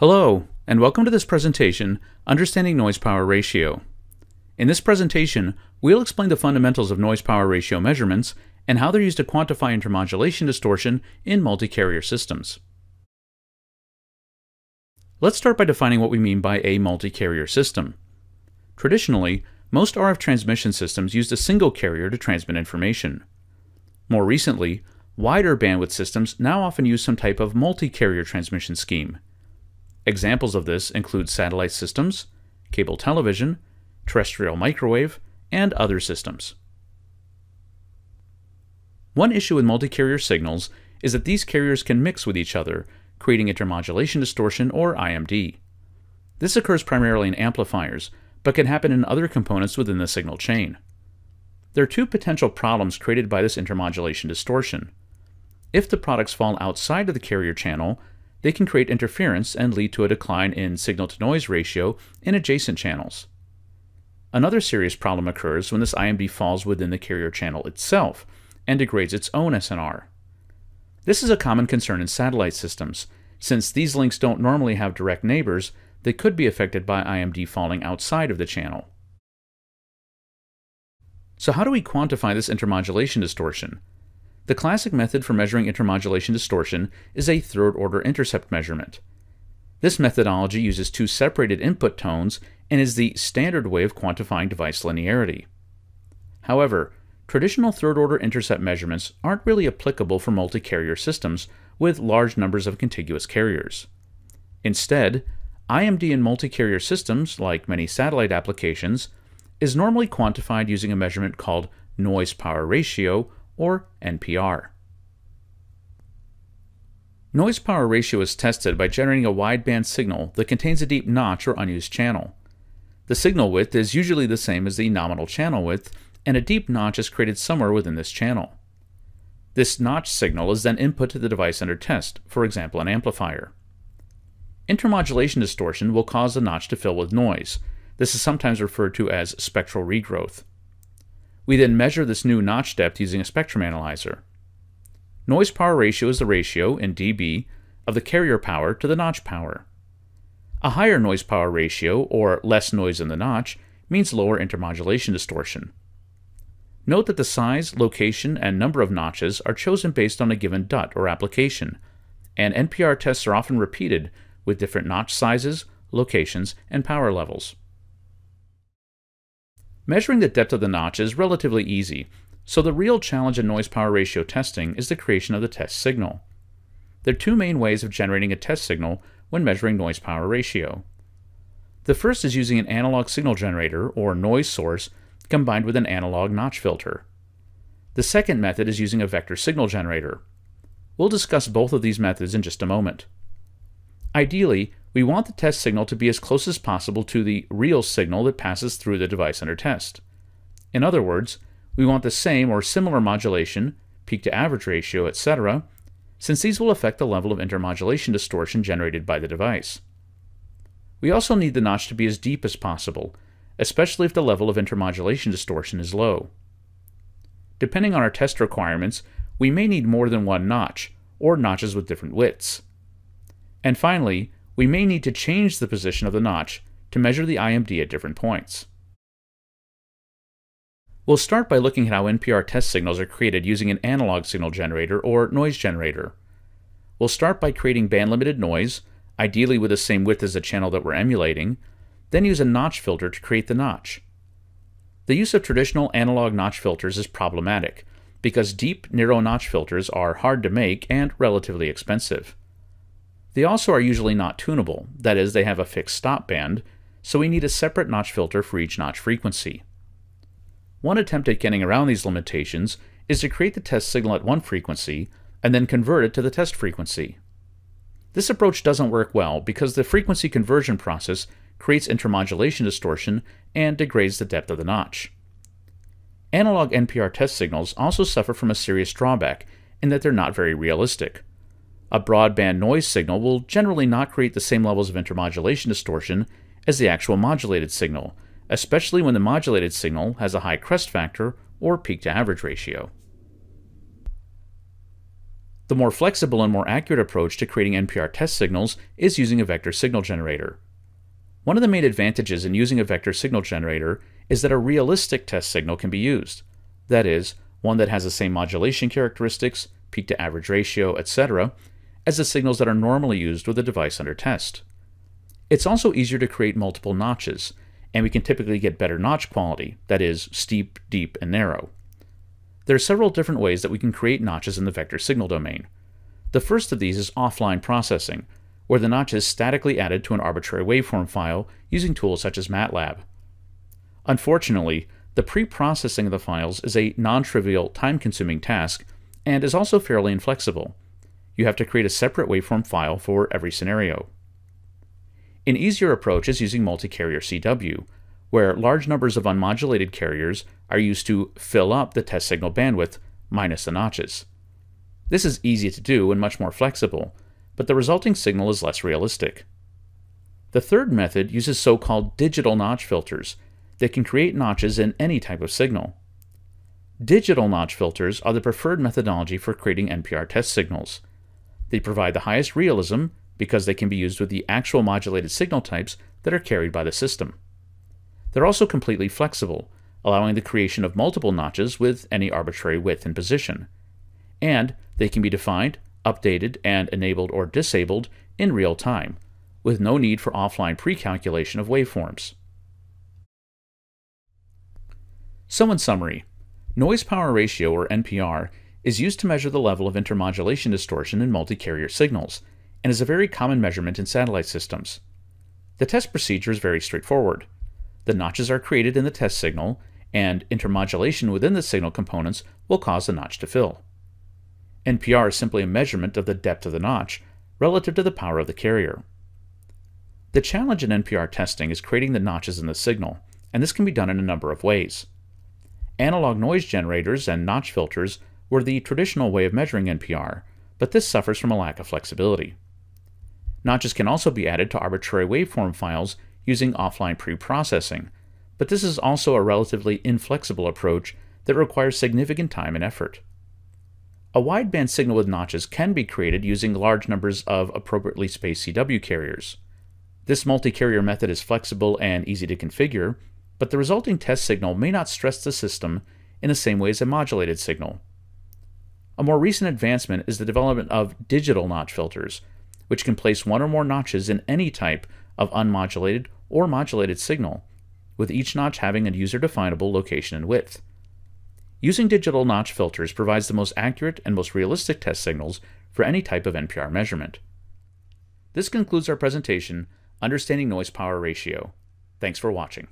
Hello, and welcome to this presentation, Understanding Noise Power Ratio. In this presentation, we'll explain the fundamentals of noise power ratio measurements and how they're used to quantify intermodulation distortion in multi-carrier systems. Let's start by defining what we mean by a multi-carrier system. Traditionally, most RF transmission systems used a single carrier to transmit information. More recently, wider bandwidth systems now often use some type of multi-carrier transmission scheme. Examples of this include satellite systems, cable television, terrestrial microwave, and other systems. One issue with multi-carrier signals is that these carriers can mix with each other, creating intermodulation distortion or IMD. This occurs primarily in amplifiers, but can happen in other components within the signal chain. There are two potential problems created by this intermodulation distortion. If the products fall outside of the carrier channel, they can create interference and lead to a decline in signal to noise ratio in adjacent channels. Another serious problem occurs when this IMD falls within the carrier channel itself and degrades its own SNR. This is a common concern in satellite systems. Since these links don't normally have direct neighbors, they could be affected by IMD falling outside of the channel. So how do we quantify this intermodulation distortion? The classic method for measuring intermodulation distortion is a third-order intercept measurement. This methodology uses two separated input tones and is the standard way of quantifying device linearity. However, traditional third-order intercept measurements aren't really applicable for multi-carrier systems with large numbers of contiguous carriers. Instead, IMD in multi-carrier systems, like many satellite applications, is normally quantified using a measurement called noise power ratio or NPR. Noise power ratio is tested by generating a wideband signal that contains a deep notch or unused channel. The signal width is usually the same as the nominal channel width, and a deep notch is created somewhere within this channel. This notch signal is then input to the device under test, for example an amplifier. Intermodulation distortion will cause the notch to fill with noise. This is sometimes referred to as spectral regrowth. We then measure this new notch depth using a spectrum analyzer. Noise power ratio is the ratio, in dB, of the carrier power to the notch power. A higher noise power ratio, or less noise in the notch, means lower intermodulation distortion. Note that the size, location, and number of notches are chosen based on a given DUT or application, and NPR tests are often repeated with different notch sizes, locations, and power levels. Measuring the depth of the notch is relatively easy, so the real challenge in noise power ratio testing is the creation of the test signal. There are two main ways of generating a test signal when measuring noise power ratio. The first is using an analog signal generator, or noise source, combined with an analog notch filter. The second method is using a vector signal generator. We'll discuss both of these methods in just a moment. Ideally, we want the test signal to be as close as possible to the real signal that passes through the device under test. In other words, we want the same or similar modulation, peak to average ratio, etc., since these will affect the level of intermodulation distortion generated by the device. We also need the notch to be as deep as possible, especially if the level of intermodulation distortion is low. Depending on our test requirements, we may need more than one notch, or notches with different widths. And finally, we may need to change the position of the notch to measure the IMD at different points. We'll start by looking at how NPR test signals are created using an analog signal generator or noise generator. We'll start by creating band-limited noise, ideally with the same width as the channel that we're emulating, then use a notch filter to create the notch. The use of traditional analog notch filters is problematic because deep, narrow notch filters are hard to make and relatively expensive. They also are usually not tunable, that is, they have a fixed stop band, so we need a separate notch filter for each notch frequency. One attempt at getting around these limitations is to create the test signal at one frequency and then convert it to the test frequency. This approach doesn't work well because the frequency conversion process creates intermodulation distortion and degrades the depth of the notch. Analog NPR test signals also suffer from a serious drawback in that they're not very realistic. A broadband noise signal will generally not create the same levels of intermodulation distortion as the actual modulated signal, especially when the modulated signal has a high crest factor or peak to average ratio. The more flexible and more accurate approach to creating NPR test signals is using a vector signal generator. One of the main advantages in using a vector signal generator is that a realistic test signal can be used. That is, one that has the same modulation characteristics, peak to average ratio, etc., as the signals that are normally used with a device under test. It's also easier to create multiple notches, and we can typically get better notch quality, that is, steep, deep, and narrow. There are several different ways that we can create notches in the vector signal domain. The first of these is offline processing, where the notch is statically added to an arbitrary waveform file using tools such as MATLAB. Unfortunately, the pre-processing of the files is a non-trivial, time-consuming task and is also fairly inflexible. You have to create a separate waveform file for every scenario. An easier approach is using multi-carrier CW, where large numbers of unmodulated carriers are used to fill up the test signal bandwidth minus the notches. This is easy to do and much more flexible, but the resulting signal is less realistic. The third method uses so-called digital notch filters that can create notches in any type of signal. Digital notch filters are the preferred methodology for creating NPR test signals. They provide the highest realism because they can be used with the actual modulated signal types that are carried by the system. They're also completely flexible, allowing the creation of multiple notches with any arbitrary width and position. And they can be defined, updated, and enabled or disabled in real time, with no need for offline pre-calculation of waveforms. So in summary, noise power ratio, or NPR, is used to measure the level of intermodulation distortion in multi-carrier signals, and is a very common measurement in satellite systems. The test procedure is very straightforward. The notches are created in the test signal, and intermodulation within the signal components will cause the notch to fill. NPR is simply a measurement of the depth of the notch relative to the power of the carrier. The challenge in NPR testing is creating the notches in the signal, and this can be done in a number of ways. Analog noise generators and notch filters were the traditional way of measuring NPR, but this suffers from a lack of flexibility. Notches can also be added to arbitrary waveform files using offline pre-processing, but this is also a relatively inflexible approach that requires significant time and effort. A wideband signal with notches can be created using large numbers of appropriately spaced CW carriers. This multi-carrier method is flexible and easy to configure, but the resulting test signal may not stress the system in the same way as a modulated signal. A more recent advancement is the development of digital notch filters, which can place one or more notches in any type of unmodulated or modulated signal, with each notch having a user-definable location and width. Using digital notch filters provides the most accurate and most realistic test signals for any type of NPR measurement. This concludes our presentation, Understanding Noise Power Ratio. Thanks for watching.